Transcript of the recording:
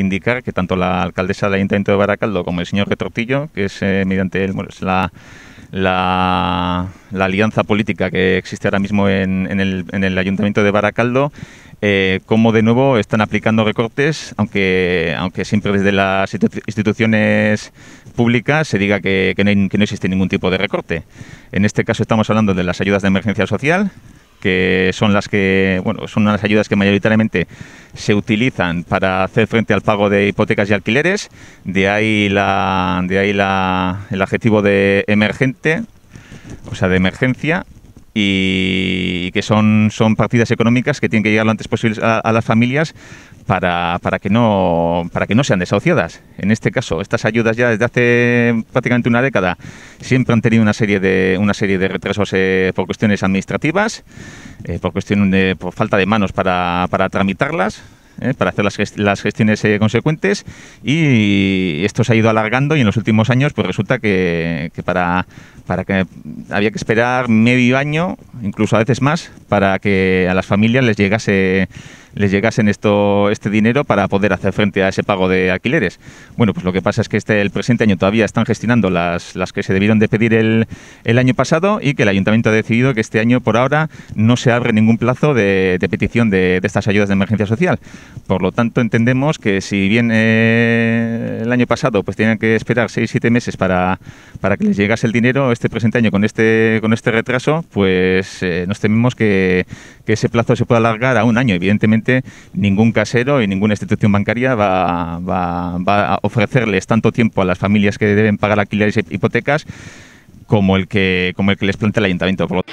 indicar que tanto la alcaldesa del Ayuntamiento de Baracaldo como el señor Retortillo, que es eh, mediante el, la, la, alianza política que existe ahora mismo en, el, en el, Ayuntamiento de Baracaldo, eh, como de nuevo están aplicando recortes, aunque, aunque siempre desde las instituciones públicas se diga que, que no existe ningún tipo de recorte. En este caso estamos hablando de las ayudas de emergencia social, que son las que, bueno, son las ayudas que mayoritariamente se utilizan para hacer frente al pago de hipotecas y alquileres. De ahí la, de ahí la, el adjetivo de emergente, o sea, de emergencia, y que son, son partidas económicas que tienen que llegar lo antes posible a, las familias para, para, que no, para que no sean desahuciadas. En este caso, estas ayudas ya desde hace prácticamente una década siempre han tenido una serie de, una serie de retrasos eh, por cuestiones administrativas, eh, por, cuestión de, por falta de manos para, para tramitarlas. Eh, para hacer las, las gestiones consecuentes y esto se ha ido alargando y en los últimos años pues resulta que, que para para que había que esperar medio año, incluso a veces más, para que a las familias les llegase les llegasen esto, este dinero para poder hacer frente a ese pago de alquileres. Bueno, pues lo que pasa es que este, el presente año todavía están gestionando las, las que se debieron de pedir el, el año pasado y que el ayuntamiento ha decidido que este año por ahora no se abre ningún plazo de, petición de, estas ayudas de emergencia social. Por lo tanto, entendemos que si bien eh, año pasado pues tenían que esperar 6-7 meses para, para que les llegase el dinero, este presente año con este, con este retraso, pues eh, nos tememos que, que ese plazo se pueda alargar a un año. Evidentemente, ningún casero y ninguna institución bancaria va, a ofrecerles tanto tiempo a las familias que deben pagar alquileres y hipotecas como el que, como el que les plantea el ayuntamiento. Por